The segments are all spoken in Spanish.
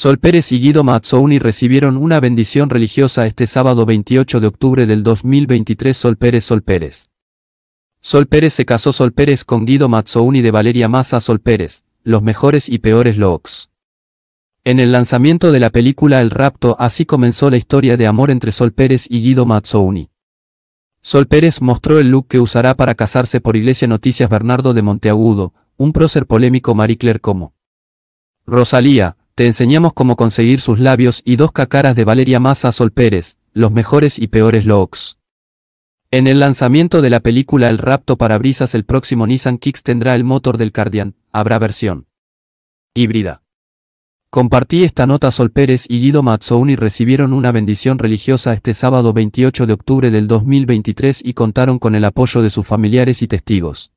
Sol Pérez y Guido Mazzouni recibieron una bendición religiosa este sábado 28 de octubre del 2023 Sol Pérez Sol Pérez. Sol Pérez se casó Sol Pérez con Guido Mazzouni de Valeria Massa Sol Pérez, los mejores y peores looks. En el lanzamiento de la película El Rapto así comenzó la historia de amor entre Sol Pérez y Guido Mazzouni. Sol Pérez mostró el look que usará para casarse por Iglesia Noticias Bernardo de Monteagudo, un prócer polémico Marie Claire como Rosalía, te enseñamos cómo conseguir sus labios y dos cacaras de Valeria Massa Sol Pérez, los mejores y peores looks. En el lanzamiento de la película El rapto para brisas el próximo Nissan Kicks tendrá el motor del Cardian, habrá versión híbrida. Compartí esta nota Sol Pérez y Guido Mazzouni recibieron una bendición religiosa este sábado 28 de octubre del 2023 y contaron con el apoyo de sus familiares y testigos.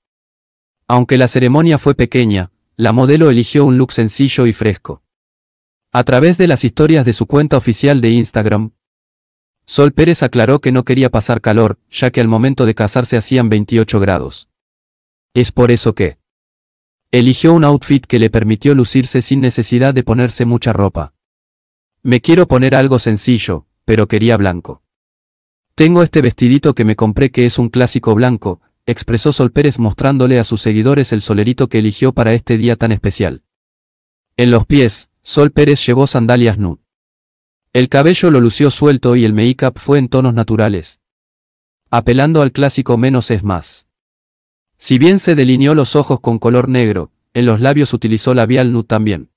Aunque la ceremonia fue pequeña, la modelo eligió un look sencillo y fresco. A través de las historias de su cuenta oficial de Instagram, Sol Pérez aclaró que no quería pasar calor, ya que al momento de casarse hacían 28 grados. Es por eso que Eligió un outfit que le permitió lucirse sin necesidad de ponerse mucha ropa. Me quiero poner algo sencillo, pero quería blanco. Tengo este vestidito que me compré que es un clásico blanco, expresó Sol Pérez mostrándole a sus seguidores el solerito que eligió para este día tan especial. En los pies, Sol Pérez llevó sandalias nude. El cabello lo lució suelto y el make-up fue en tonos naturales. Apelando al clásico menos es más. Si bien se delineó los ojos con color negro, en los labios utilizó labial nude también.